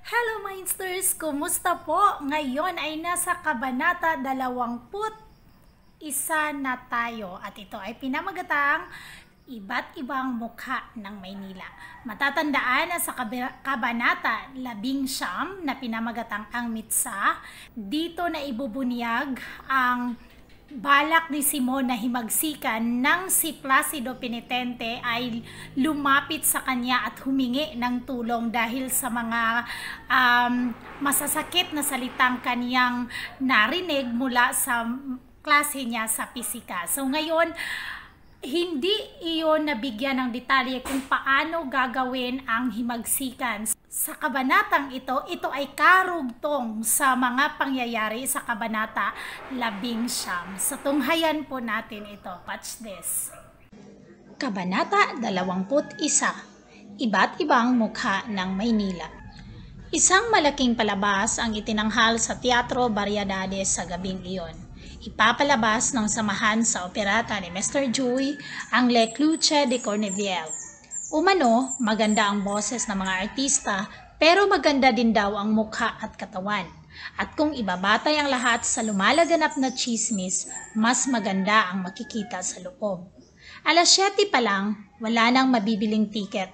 Hello Mindsters! Kumusta po? Ngayon ay nasa Kabanata 20 isa na tayo at ito ay pinamagatang iba't ibang mukha ng Maynila. Matatandaan na sa kab- Kabanata 11 na pinamagatang ang mitsa, dito na ibubunyag ang balak ni Simon na himagsikan nang si Placido Penitente ay lumapit sa kanya at humingi ng tulong dahil sa mga um, masasakit na salitang kaniyang narinig mula sa klase niya sa pisika. So ngayon, hindi iyon nabigyan ng detalye kung paano gagawin ang himagsikan. Sa kabanatang ito, ito ay karugtong sa mga pangyayari sa kabanata labing siyam. Sa tunghayan po natin ito. Watch this. Kabanata 21 Iba't ibang mukha ng Maynila Isang malaking palabas ang itinanghal sa Teatro Variedades sa gabing iyon. Ipapalabas ng samahan sa operata ni Mr. Joy ang Le Cluche de Cornevielle. Umano, maganda ang boses ng mga artista pero maganda din daw ang mukha at katawan. At kung ibabatay ang lahat sa lumalaganap na chismis, mas maganda ang makikita sa loob. Alas 7 pa lang, wala nang mabibiling tiket.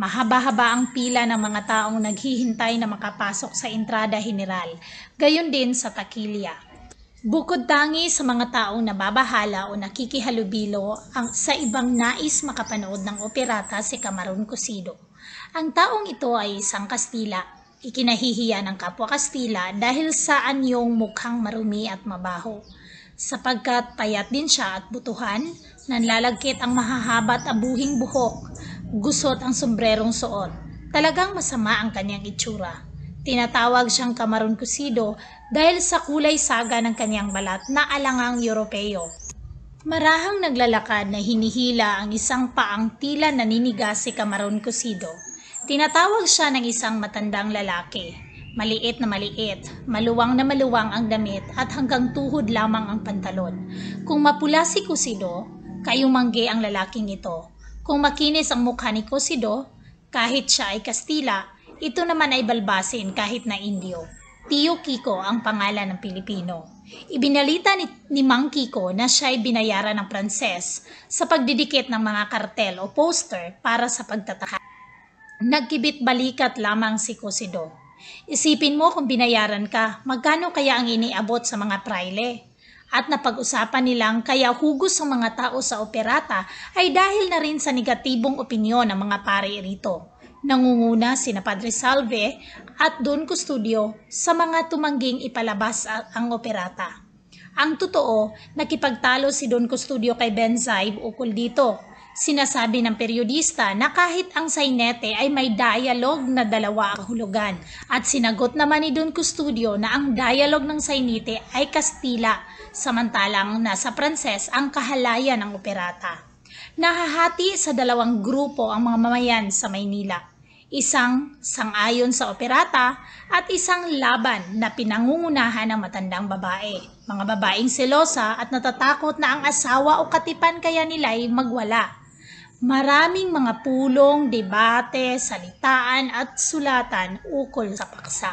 Mahaba-haba ang pila ng mga taong naghihintay na makapasok sa entrada general, gayon din sa takilya. Bukod tangi sa mga taong nababahala o nakikihalubilo ang sa ibang nais makapanood ng operata si Camarón Cosido. Ang taong ito ay isang Kastila. Ikinahihiya ng kapwa Kastila dahil sa anyong mukhang marumi at mabaho. Sapagkat payat din siya at butuhan, nanlalagkit ang mahahaba at abuhing buhok, gusot ang sombrerong suot. Talagang masama ang kanyang itsura. Tinatawag siyang Camarón Cosido dahil sa kulay saga ng kanyang balat na alangang Europeo. Marahang naglalakad na hinihila ang isang paang tila naninigas si Camarón Cosido. Tinatawag siya ng isang matandang lalaki. Maliit na maliit, maluwang na maluwang ang damit at hanggang tuhod lamang ang pantalon. Kung mapula si Cosido, kayumangge ang lalaking ito. Kung makinis ang mukha ni Cosido, kahit siya ay Kastila, ito naman ay balbasin kahit na Indio. Tio Kiko ang pangalan ng Pilipino. Ibinalita ni, ni Mang Kiko na siya ay binayaran ng Pranses sa pagdidikit ng mga kartel o poster para sa pagtataka. Nagkibit balikat lamang si Cosido. Isipin mo kung binayaran ka, magkano kaya ang iniabot sa mga praile? At napag-usapan nilang kaya hugos ang mga tao sa operata ay dahil na rin sa negatibong opinyon ng mga pare rito. Nangunguna sina Padre Salve at Don Custodio sa mga tumangging ipalabas ang operata. Ang totoo, nakipagtalo si Don Custodio kay Ben Zaib ukol dito. Sinasabi ng periodista na kahit ang sainete ay may dialogue na dalawa ang hulugan at sinagot naman ni Don Custodio na ang dialogue ng sainete ay Kastila samantalang nasa Pranses ang kahalayan ng operata. Nahahati sa dalawang grupo ang mga mamayan sa Maynila isang sangayon sa operata at isang laban na pinangungunahan ng matandang babae. Mga babaeng selosa at natatakot na ang asawa o katipan kaya nila ay magwala. Maraming mga pulong, debate, salitaan at sulatan ukol sa paksa.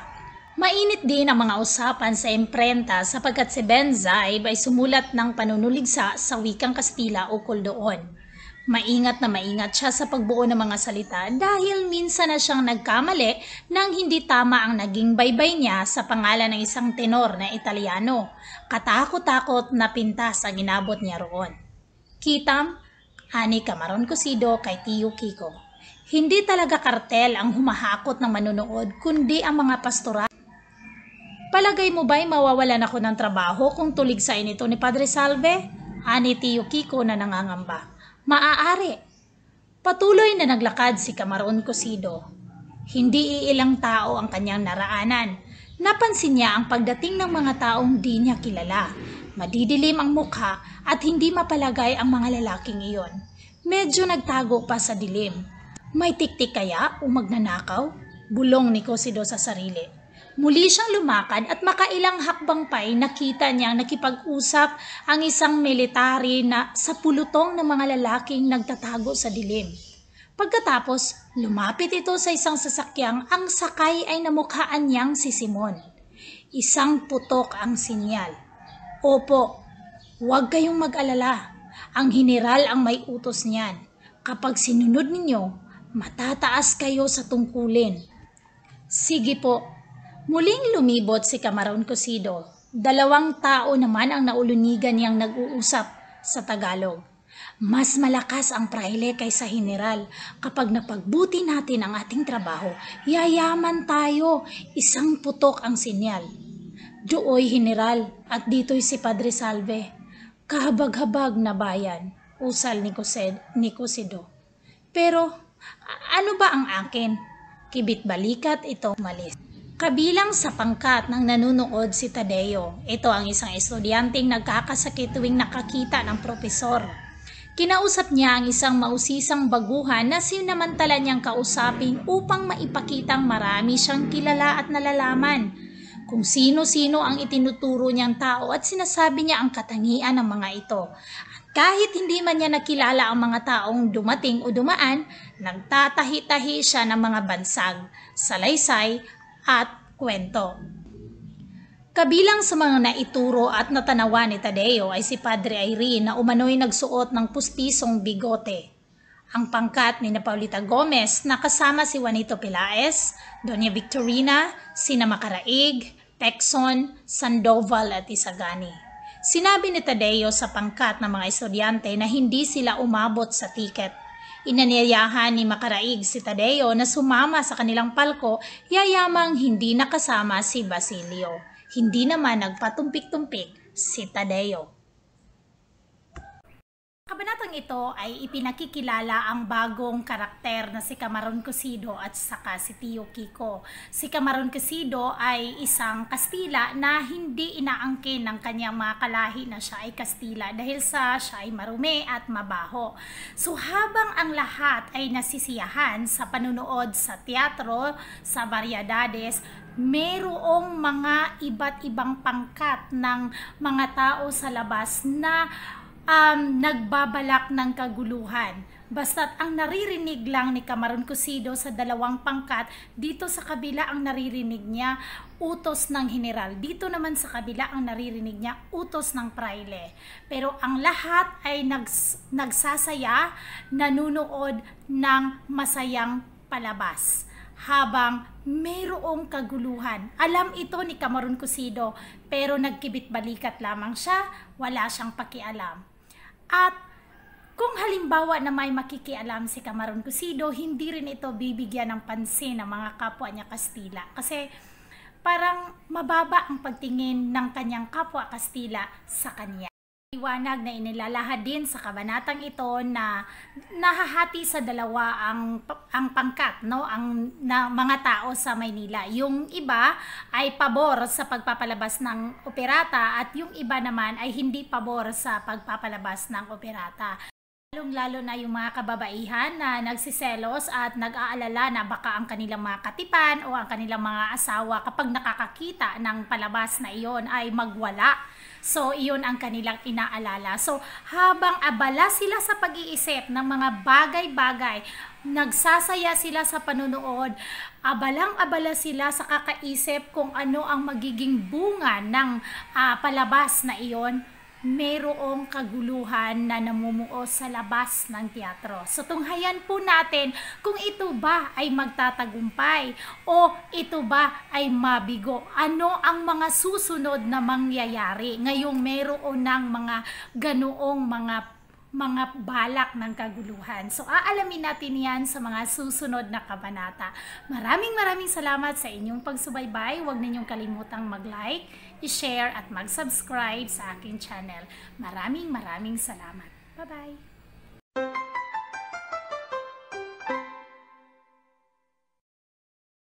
Mainit din ang mga usapan sa imprenta sapagkat si Ben Zaib ay sumulat ng panunuligsa sa wikang Kastila ukol doon. Maingat na maingat siya sa pagbuo ng mga salita dahil minsan na siyang nagkamali nang hindi tama ang naging baybay niya sa pangalan ng isang tenor na Italiano. Katakot-takot na pintas ang inabot niya roon. Kitam, ani Camaron Cosido kay Tio Kiko. Hindi talaga kartel ang humahakot ng manunood kundi ang mga pastoral. Palagay mo ba'y mawawalan ako ng trabaho kung tulig sa inito ni Padre Salve? Ani Tio Kiko na nangangamba. Maaari. Patuloy na naglakad si Camarón Cosido. Hindi iilang tao ang kanyang naraanan. Napansin niya ang pagdating ng mga taong di niya kilala. Madidilim ang mukha at hindi mapalagay ang mga lalaking iyon. Medyo nagtago pa sa dilim. May tiktik kaya o magnanakaw? Bulong ni Cosido sa sarili. Muli siyang lumakad at makailang hakbang pa ay nakita niyang nakipag-usap ang isang military na sa pulutong ng mga lalaking nagtatago sa dilim. Pagkatapos, lumapit ito sa isang sasakyang ang sakay ay namukhaan niyang si Simon. Isang putok ang sinyal. Opo, huwag kayong mag-alala. Ang general ang may utos niyan. Kapag sinunod ninyo, matataas kayo sa tungkulin. Sige po, Muling lumibot si Camarón Cosido. Dalawang tao naman ang naulunigan niyang nag-uusap sa Tagalog. Mas malakas ang praile kaysa general. Kapag napagbuti natin ang ating trabaho, yayaman tayo. Isang putok ang sinyal. Dooy general at dito'y si Padre Salve. Kahabag-habag na bayan, usal ni, Cosed, ni Cosido. Pero ano ba ang akin? Kibit balikat ito malis. Kabilang sa pangkat ng nanunood si Tadeo. Ito ang isang estudyanteng nagkakasakit tuwing nakakita ng propesor. Kinausap niya ang isang mausisang baguhan na sinamantala niyang kausapin upang maipakitang marami siyang kilala at nalalaman. Kung sino-sino ang itinuturo niyang tao at sinasabi niya ang katangian ng mga ito. At kahit hindi man niya nakilala ang mga taong dumating o dumaan, nagtatahi-tahi siya ng mga bansag, salaysay at kwento. Kabilang sa mga naituro at natanawa ni Tadeo ay si Padre Irene na umano'y nagsuot ng puspisong bigote. Ang pangkat ni Napaulita Gomez na kasama si Juanito Pilaes, Doña Victorina, Sina Macaraig, Texon, Sandoval at Isagani. Sinabi ni Tadeo sa pangkat ng mga estudyante na hindi sila umabot sa tiket Inanyayahan ni Makaraig si Tadeo na sumama sa kanilang palko, yayamang hindi nakasama si Basilio. Hindi naman nagpatumpik-tumpik si Tadeo. Kabanatang ito ay ipinakikilala ang bagong karakter na si Camaron Cosido at saka si Tio Kiko. Si Camaron Cosido ay isang Kastila na hindi inaangkin ng kanyang mga kalahi na siya ay Kastila dahil sa siya ay marumi at mabaho. So habang ang lahat ay nasisiyahan sa panunood sa teatro, sa variedades, merong mga iba't ibang pangkat ng mga tao sa labas na um, nagbabalak ng kaguluhan. Basta't ang naririnig lang ni Cameron Cosido sa dalawang pangkat, dito sa kabila ang naririnig niya, utos ng general. Dito naman sa kabila ang naririnig niya, utos ng praile. Pero ang lahat ay nags, nagsasaya, nanunood ng masayang palabas habang mayroong kaguluhan. Alam ito ni Cameron Cosido pero nagkibit balikat lamang siya, wala siyang pakialam. At kung halimbawa na may makikialam si Cameron Cosido, hindi rin ito bibigyan ng pansin ng mga kapwa niya Kastila. Kasi parang mababa ang pagtingin ng kanyang kapwa Kastila sa kanya. Iwanag na inilalahad din sa kabanatang ito na nahahati sa dalawa ang ang pangkat no ang na, mga tao sa Maynila. Yung iba ay pabor sa pagpapalabas ng operata at yung iba naman ay hindi pabor sa pagpapalabas ng operata. Lalong-lalo na yung mga kababaihan na nagsiselos at nag-aalala na baka ang kanilang mga katipan o ang kanilang mga asawa kapag nakakakita ng palabas na iyon ay magwala So, iyon ang kanilang inaalala. So, habang abala sila sa pag-iisip ng mga bagay-bagay, nagsasaya sila sa panunood, abalang-abala sila sa kakaisip kung ano ang magiging bunga ng uh, palabas na iyon, mayroong kaguluhan na namumuo sa labas ng teatro. So tunghayan po natin kung ito ba ay magtatagumpay o ito ba ay mabigo. Ano ang mga susunod na mangyayari ngayong mayroon ng mga ganoong mga mga balak ng kaguluhan. So, aalamin natin yan sa mga susunod na kabanata. Maraming maraming salamat sa inyong pagsubaybay. Huwag ninyong kalimutang mag-like, i-share at mag-subscribe sa aking channel. Maraming maraming salamat. Bye-bye!